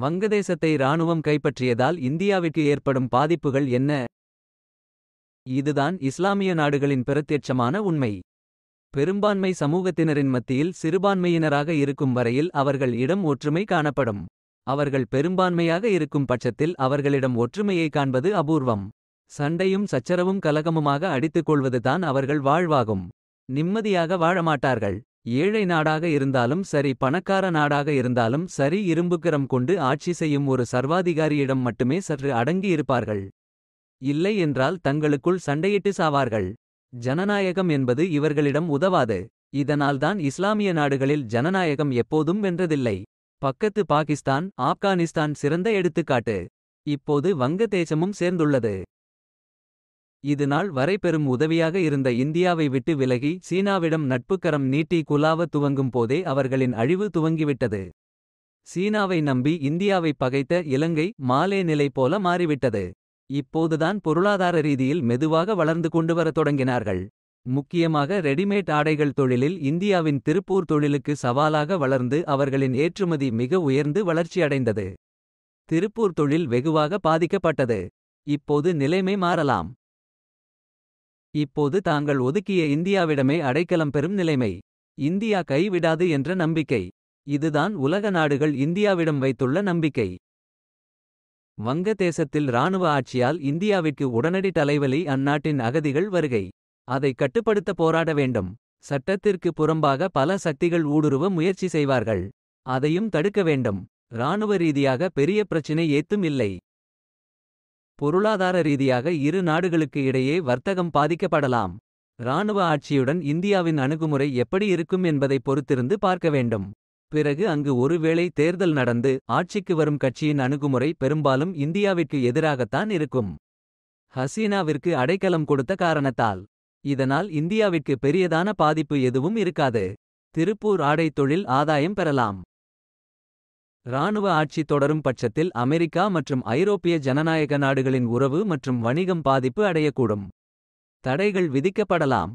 வங்கதேசத்தை இராணுவம் கைப்பற்றியதால் இந்தியாவிற்கு ஏற்படும் பாதிப்புகள் என்ன? இதுதான் இஸ்லாமிய நாடுகளின் பிரத்யட்சமான உண்மை. பெரும்பான்மை சமூகத்தினரின் மத்தியில் சிறுபான்மையினராக இருக்கும் வரையில் அவர்கள் இடம் ஒற்றுமை காணப்படும். அவர்கள் பெரும்பான்மையாக இருக்கும் பட்சத்தில் அவர்களிடம் ஒற்றுமையை காண்பது அபூர்வம். சண்டையும் சச்சரவும் கலகமுமாக அடித்துக் கொள்வதுதான் அவர்கள் வாழ்வாகும். நிம்மதியாக வாழமாட்டார்கள். ஏழை நாடாக இருந்தாலும் சரி பணக்கார நாடாக இருந்தாலும் சரி இரும்புக்கரம் கொண்டு ஆட்சி செய்யும் ஒரு சர்வாதிகாரியிடம் மட்டுமே சற்று அடங்கி இருப்பார்கள். இல்லை என்றால் தங்களுக்குள் சண்டையிட்டு சாவார்கள். ஜனநாயகம் என்பது இவர்களிடம் உதவாது. இதனால்தான் இஸ்லாமிய நாடுகளில் ஜனநாயகம் எப்போதும் வென்றதில்லை. பக்கத்து பாகிஸ்தான் ஆப்கானிஸ்தான் சிறந்த எடுத்துக்காட்டு. இப்போது வங்கதேசமும் சேர்ந்துள்ளது. இது நாள் வரை பெரும் உதவியாக இருந்த இந்தியாவை விட்டு விலகி சீனாவிடம் நட்புக்கரம் நீட்டி குலாவ துவங்கும் போதே அவர்களின் அழிவு துவங்கிவிட்டது. சீனாவை நம்பி இந்தியாவை பகைத்த இலங்கை மாலே நிலை போல மாறிவிட்டது. இப்போதுதான் பொருளாதார ரீதியில் மெதுவாக வளர்ந்து கொண்டு வரத் தொடங்கினார்கள். முக்கியமாக ரெடிமேட் ஆடைகள் தொழிலில் இந்தியாவின் திருப்பூர் தொழிலுக்கு சவாலாக வளர்ந்து அவர்களின் ஏற்றுமதி மிக உயர்ந்து வளர்ச்சியடைந்தது. திருப்பூர் தொழில் வெகுவாக பாதிக்கப்பட்டது. இப்போது நிலைமை மாறலாம். இப்போது தாங்கள் ஒதுக்கிய இந்தியாவிடமே அடைக்கலம் பெறும் நிலைமை. இந்தியா கைவிடாது என்ற நம்பிக்கை. இதுதான் உலக நாடுகள் இந்தியாவிடம் வைத்துள்ள நம்பிக்கை. வங்கதேசத்தில் இராணுவ ஆட்சியால் இந்தியாவிற்கு உடனடி தலைவலி அந்நாட்டின் அகதிகள் வருகை. அதை கட்டுப்படுத்த போராட வேண்டும். சட்டத்திற்கு புறம்பாக பல சக்திகள் ஊடுருவ முயற்சி செய்வார்கள். அதையும் தடுக்க வேண்டும். இராணுவ ரீதியாக பெரிய பிரச்சினை ஏத்தும் இல்லை. பொருளாதார ரீதியாக இரு நாடுகளுக்கு இடையே வர்த்தகம் பாதிக்கப்படலாம். இராணுவ ஆட்சியுடன் இந்தியாவின் அணுகுமுறை எப்படி இருக்கும் என்பதை பொறுத்திருந்து பார்க்க வேண்டும். பிறகு அங்கு ஒருவேளை தேர்தல் நடந்து ஆட்சிக்கு வரும் கட்சியின் அணுகுமுறை பெரும்பாலும் இந்தியாவிற்கு எதிராகத்தான் இருக்கும். ஹசீனாவிற்கு அடைக்கலம் கொடுத்த காரணத்தால். இதனால் இந்தியாவிற்கு பெரியதான பாதிப்பு எதுவும் இருக்காது. திருப்பூர் ஆடை தொழில் ஆதாயம் பெறலாம். இராணுவ ஆட்சி தொடரும் பட்சத்தில் அமெரிக்கா மற்றும் ஐரோப்பிய ஜனநாயக நாடுகளின் உறவு மற்றும் வணிகம் பாதிப்பு அடையக்கூடும். தடைகள் விதிக்கப்படலாம்.